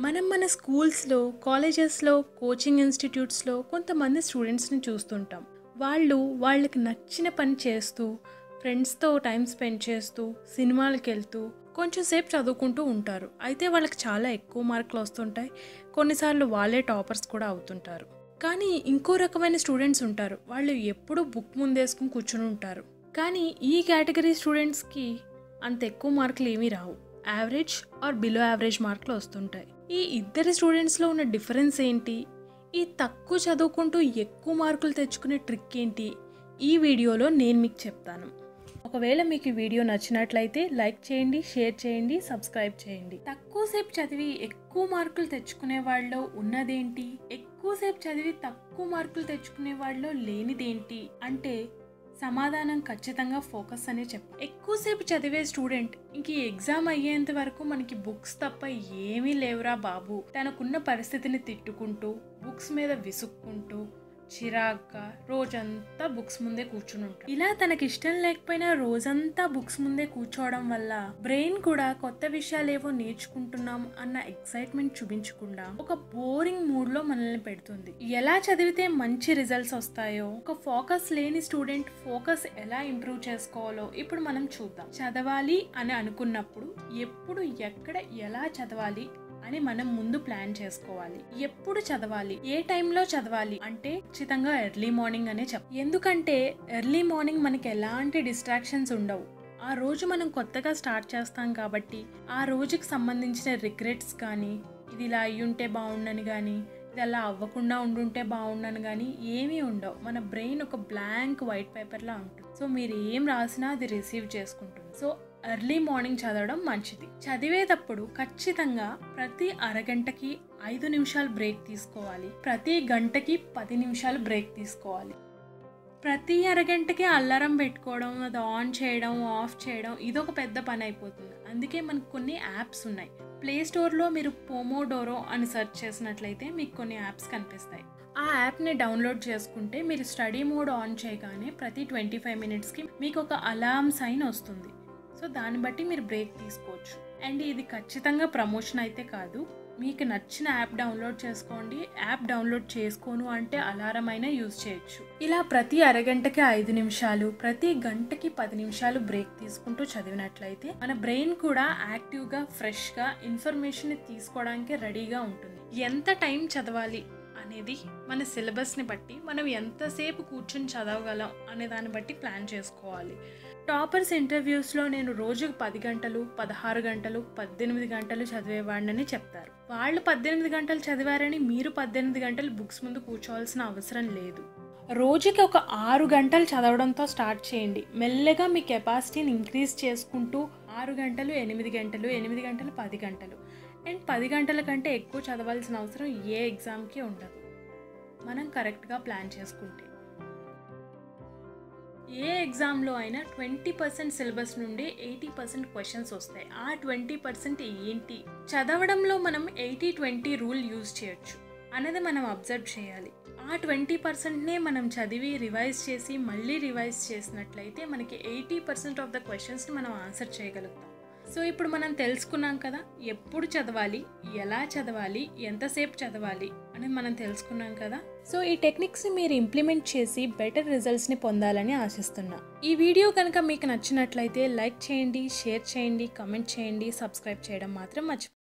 మనం మన స్కూల్స్లో కాలేజెస్లో కోచింగ్ ఇన్స్టిట్యూట్స్లో కొంతమంది స్టూడెంట్స్ని చూస్తుంటాం. వాళ్ళు వాళ్ళకి నచ్చిన పని చేస్తూ ఫ్రెండ్స్తో టైం స్పెండ్ చేస్తూ సినిమాలకు వెళ్తూ కొంచెం సేపు చదువుకుంటూ ఉంటారు. అయితే వాళ్ళకి చాలా ఎక్కువ మార్కులు వస్తుంటాయి. కొన్నిసార్లు వాళ్ళే టాపర్స్ కూడా అవుతుంటారు. కానీ ఇంకో రకమైన స్టూడెంట్స్ ఉంటారు. వాళ్ళు ఎప్పుడూ బుక్ ముందేసుకుని కూర్చుని ఉంటారు. కానీ ఈ కేటగిరీ స్టూడెంట్స్కి అంత ఎక్కువ మార్కులు ఏమీ రావు. యావరేజ్ ఆర్ బిలో యావరేజ్ మార్కులు వస్తుంటాయి. ఈ ఇద్దరు స్టూడెంట్స్లో ఉన్న డిఫరెన్స్ ఏంటి? ఈ తక్కువ చదువుకుంటూ ఎక్కువ మార్కులు తెచ్చుకునే ట్రిక్ ఏంటి? ఈ వీడియోలో నేను మీకు చెప్తాను. ఒకవేళ మీకు ఈ వీడియో నచ్చినట్లయితే లైక్ చేయండి షేర్ చేయండి సబ్స్క్రైబ్ చేయండి. తక్కువసేపు చదివి ఎక్కువ మార్కులు తెచ్చుకునే వాళ్ళలో ఉన్నదేంటి? ఎక్కువసేపు చదివి తక్కువ మార్కులు తెచ్చుకునే వాళ్ళలో లేనిదేంటి? అంటే సమాధానం ఖచ్చితంగా ఫోకస్ అనే చెప్పు. ఎక్కువసేపు చదివే స్టూడెంట్ ఇంక ఈ ఎగ్జామ్ అయ్యేంత వరకు మనకి బుక్స్ తప్ప ఏమీ లేవురా బాబు. తనకున్న పరిస్థితిని తిట్టుకుంటూ బుక్స్ మీద విసుక్కుంటూ చిరాగ్గా రోజంతా బుక్స్ ముందే కూర్చుని ఉంటాడు. ఇలా తనకి ఇష్టం లేకపోయినా రోజంతా బుక్స్ ముందే కూర్చోవడం వల్ల బ్రెయిన్ కూడా కొత్త విషయాలు ఏవో నేర్చుకుంటున్నాం అన్న ఎక్సైట్మెంట్ చూపించకుండా ఒక బోరింగ్ మూడ్లో మనల్ని పెడుతుంది. ఎలా చదివితే మంచి రిజల్ట్స్ వస్తాయో ఒక ఫోకస్ లేని స్టూడెంట్ ఫోకస్ ఎలా ఇంప్రూవ్ చేసుకోవాలో ఇప్పుడు మనం చూద్దాం. చదవాలి అని అనుకున్నప్పుడు ఎప్పుడు ఎక్కడ ఎలా చదవాలి అని మనం ముందు ప్లాన్ చేసుకోవాలి. ఎప్పుడు చదవాలి? ఏ టైంలో చదవాలి? అంటే ఖచ్చితంగా ఎర్లీ మార్నింగ్ అనే చెప్ ఎందుకంటే ఎర్లీ మార్నింగ్ మనకి ఎలాంటి డిస్ట్రాక్షన్స్ ఉండవు. ఆ రోజు మనం కొత్తగా స్టార్ట్ చేస్తాం కాబట్టి ఆ రోజుకి సంబంధించిన రిగ్రెట్స్ కానీ ఇది ఇలా అయ్యుంటే బాగుండని కానీ ఇది అలా అవ్వకుండా ఉండుంటే బాగుండను కానీ ఏమీ ఉండవు. మన బ్రెయిన్ ఒక బ్లాంక్ వైట్ పేపర్లా ఉంటుంది. సో మీరు ఏం రాసినా అది రిసీవ్ చేసుకుంటుంది. సో ఎర్లీ మార్నింగ్ చదవడం మంచిది. చదివేటప్పుడు ఖచ్చితంగా ప్రతి అరగంటకి ఐదు నిమిషాలు బ్రేక్ తీసుకోవాలి. ప్రతి గంటకి పది నిమిషాలు బ్రేక్ తీసుకోవాలి. ప్రతి అరగంటకి అల్లారం పెట్టుకోవడం అది ఆన్ చేయడం ఆఫ్ చేయడం ఇదొక పెద్ద పని అయిపోతుంది. అందుకే మనకు కొన్ని యాప్స్ ఉన్నాయి. ప్లే స్టోర్లో మీరు పోమోడోరో అని సెర్చ్ చేసినట్లయితే మీకు కొన్ని యాప్స్ కనిపిస్తాయి. ఆ యాప్ని డౌన్లోడ్ చేసుకుంటే మీరు స్టడీ మోడ్ ఆన్ చేయగానే ప్రతి ట్వంటీ ఫైవ్ మినిట్స్కి మీకు ఒక అలారం సైన్ వస్తుంది. సో దాన్ని బట్టి మీరు బ్రేక్ తీసుకోవచ్చు. అండ్ ఇది ఖచ్చితంగా ప్రమోషన్ అయితే కాదు. మీకు నచ్చిన యాప్ డౌన్లోడ్ చేసుకోండి. యాప్ డౌన్లోడ్ చేసుకోను అంటే అలారం అయినా యూజ్ చేయొచ్చు. ఇలా ప్రతి అరగంటకి ఐదు నిమిషాలు ప్రతి గంటకి పది నిమిషాలు బ్రేక్ తీసుకుంటూ చదివినట్లయితే మన బ్రెయిన్ కూడా యాక్టివ్గా ఫ్రెష్గా ఇన్ఫర్మేషన్ తీసుకోవడానికి రెడీగా ఉంటుంది. ఎంత టైం చదవాలి? అనేది మన సిలబస్ని బట్టి మనం ఎంతసేపు కూర్చొని చదవగలం అనే దాన్ని బట్టి ప్లాన్ చేసుకోవాలి. టాపర్స్ ఇంటర్వ్యూస్లో నేను రోజుకు పది గంటలు పదహారు గంటలు పద్దెనిమిది గంటలు చదివేవాడిని చెప్తారు. వాళ్ళు పద్దెనిమిది గంటలు చదివారని మీరు పద్దెనిమిది గంటలు బుక్స్ ముందు కూర్చోవాల్సిన అవసరం లేదు. రోజుకి ఒక ఆరు గంటలు చదవడంతో స్టార్ట్ చేయండి. మెల్లగా మీ కెపాసిటీని ఇంక్రీజ్ చేసుకుంటూ ఆరు గంటలు ఎనిమిది గంటలు ఎనిమిది గంటలు పది గంటలు. అండ్ పది గంటల కంటే ఎక్కువ చదవాల్సిన అవసరం ఏ ఎగ్జామ్కి ఉండదు. మనం కరెక్ట్గా ప్లాన్ చేసుకుంటే. ఏ ఎగ్జామ్లో అయినా ట్వంటీ పర్సెంట్ సిలబస్ నుండి ఎయిటీ పర్సెంట్ క్వశ్చన్స్ వస్తాయి. ఆ ట్వంటీ పర్సెంట్ ఏంటి? చదవడంలో మనం ఎయిటీ ట్వంటీ రూల్ యూజ్ చేయొచ్చు. అనేది మనం అబ్జర్వ్ చేయాలి. ఆ ట్వంటీ పర్సెంట్నే మనం చదివి రివైజ్ చేసి మళ్ళీ రివైజ్ చేసినట్లయితే మనకి ఎయిటీ పర్సెంట్ ఆఫ్ ద క్వశ్చన్స్ని మనం ఆన్సర్ చేయగలుగుతాం. సో ఇప్పుడు మనం తెలుసుకున్నాం కదా ఎప్పుడు చదవాలి ఎలా చదవాలి ఎంతసేపు చదవాలి అని మనం తెలుసుకున్నాం కదా. సో ఈ టెక్నిక్స్ని మీరు ఇంప్లిమెంట్ చేసి బెటర్ రిజల్ట్స్ని పొందాలని ఆశిస్తున్నా. ఈ వీడియో కనుక మీకు నచ్చినట్లయితే లైక్ చేయండి షేర్ చేయండి కమెంట్ చేయండి సబ్స్క్రైబ్ చేయడం మాత్రం మర్చిపోండి